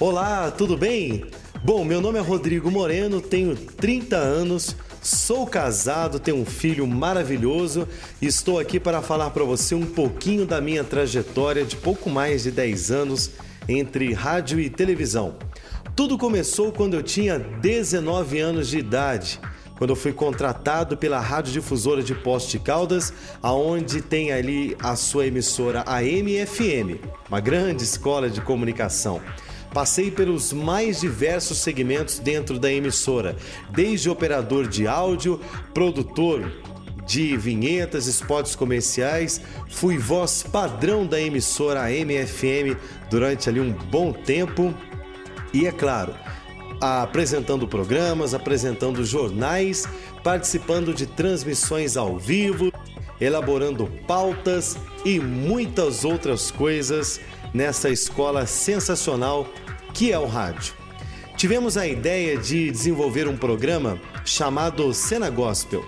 Olá, tudo bem? Bom, meu nome é Rodrigo Moreno, tenho 30 anos, sou casado, tenho um filho maravilhoso e estou aqui para falar para você um pouquinho da minha trajetória de pouco mais de 10 anos entre rádio e televisão. Tudo começou quando eu tinha 19 anos de idade quando eu fui contratado pela Rádio Difusora de Poste de Caldas, aonde tem ali a sua emissora AM e FM, uma grande escola de comunicação. Passei pelos mais diversos segmentos dentro da emissora, desde operador de áudio, produtor de vinhetas, spots comerciais, fui voz padrão da emissora AM FM durante ali um bom tempo. E é claro, apresentando programas, apresentando jornais, participando de transmissões ao vivo, elaborando pautas e muitas outras coisas nessa escola sensacional que é o rádio. Tivemos a ideia de desenvolver um programa chamado Cena Gospel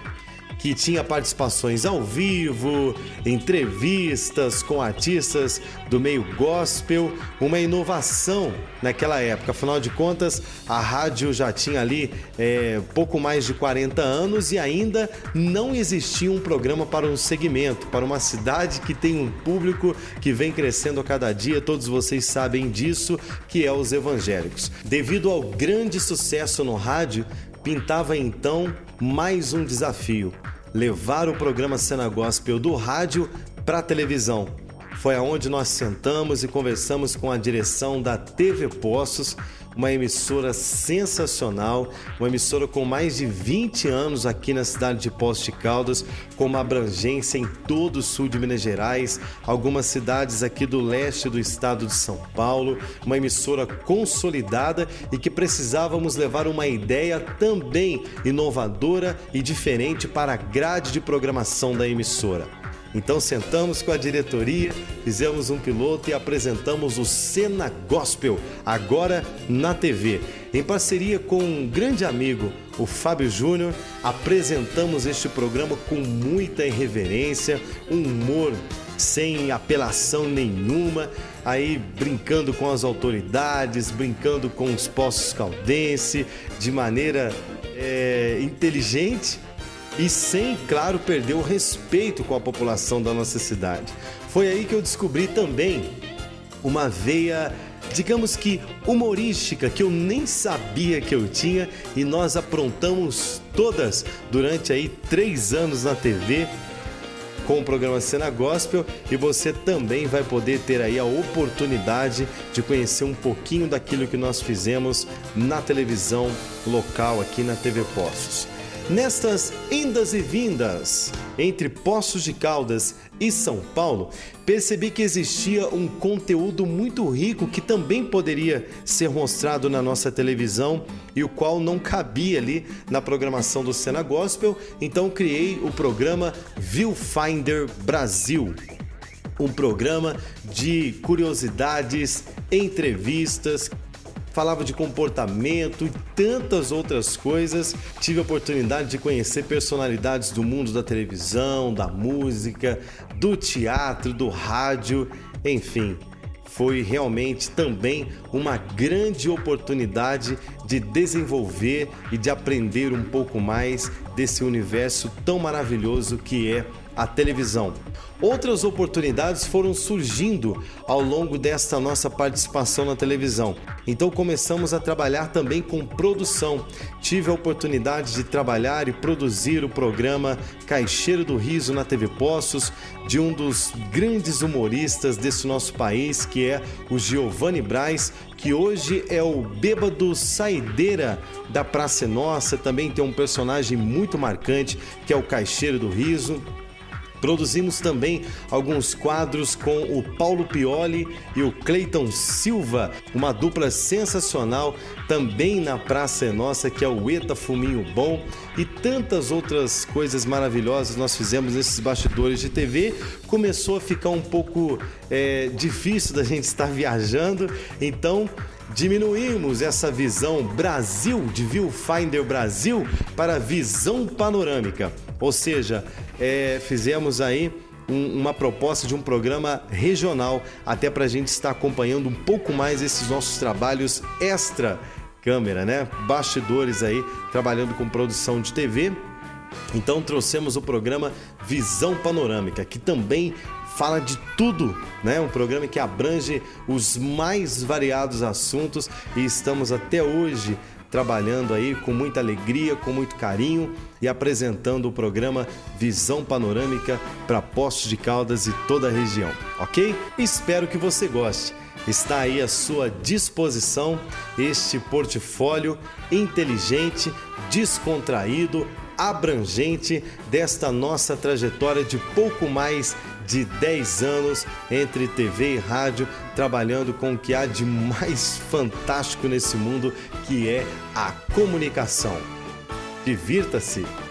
que tinha participações ao vivo, entrevistas com artistas do meio gospel, uma inovação naquela época. Afinal de contas, a rádio já tinha ali é, pouco mais de 40 anos e ainda não existia um programa para um segmento, para uma cidade que tem um público que vem crescendo a cada dia. Todos vocês sabem disso, que é os evangélicos. Devido ao grande sucesso no rádio, pintava então mais um desafio: levar o programa Cena Gospel do rádio para a televisão. Foi aonde nós sentamos e conversamos com a direção da TV Poços uma emissora sensacional, uma emissora com mais de 20 anos aqui na cidade de Poços de Caldas, com uma abrangência em todo o sul de Minas Gerais, algumas cidades aqui do leste do estado de São Paulo, uma emissora consolidada e que precisávamos levar uma ideia também inovadora e diferente para a grade de programação da emissora. Então sentamos com a diretoria, fizemos um piloto e apresentamos o Cena Gospel, agora na TV. Em parceria com um grande amigo, o Fábio Júnior, apresentamos este programa com muita irreverência, um humor sem apelação nenhuma, aí brincando com as autoridades, brincando com os postos caldense, de maneira é, inteligente e sem, claro, perder o respeito com a população da nossa cidade. Foi aí que eu descobri também uma veia, digamos que humorística, que eu nem sabia que eu tinha e nós aprontamos todas durante aí três anos na TV com o programa Cena Gospel e você também vai poder ter aí a oportunidade de conhecer um pouquinho daquilo que nós fizemos na televisão local aqui na TV Postos. Nestas indas e vindas. Entre Poços de Caldas e São Paulo, percebi que existia um conteúdo muito rico que também poderia ser mostrado na nossa televisão e o qual não cabia ali na programação do Cena Gospel, então criei o programa Viewfinder Brasil. Um programa de curiosidades, entrevistas falava de comportamento e tantas outras coisas. Tive a oportunidade de conhecer personalidades do mundo da televisão, da música, do teatro, do rádio, enfim. Foi realmente também uma grande oportunidade de desenvolver e de aprender um pouco mais desse universo tão maravilhoso que é a televisão. Outras oportunidades foram surgindo ao longo desta nossa participação na televisão. Então começamos a trabalhar também com produção. Tive a oportunidade de trabalhar e produzir o programa Caixeiro do Riso na TV Poços, de um dos grandes humoristas desse nosso país, que é o Giovanni Braz, que hoje é o bêbado saideira da Praça Nossa. Também tem um personagem muito marcante, que é o Caixeiro do Riso. Produzimos também alguns quadros com o Paulo Pioli e o Cleiton Silva, uma dupla sensacional também na Praça é Nossa, que é o Eta Fuminho Bom, e tantas outras coisas maravilhosas nós fizemos nesses bastidores de TV. Começou a ficar um pouco é, difícil da gente estar viajando, então diminuímos essa visão Brasil, de Viewfinder Brasil, para visão panorâmica. Ou seja, é, fizemos aí um, uma proposta de um programa regional, até para a gente estar acompanhando um pouco mais esses nossos trabalhos extra câmera, né? Bastidores aí, trabalhando com produção de TV. Então trouxemos o programa Visão Panorâmica, que também fala de tudo, né? Um programa que abrange os mais variados assuntos e estamos até hoje trabalhando aí com muita alegria, com muito carinho e apresentando o programa Visão Panorâmica para Postos de Caldas e toda a região, ok? Espero que você goste. Está aí à sua disposição este portfólio inteligente, descontraído, abrangente desta nossa trajetória de pouco mais de 10 anos entre TV e rádio, trabalhando com o que há de mais fantástico nesse mundo, que é a comunicação. Divirta-se!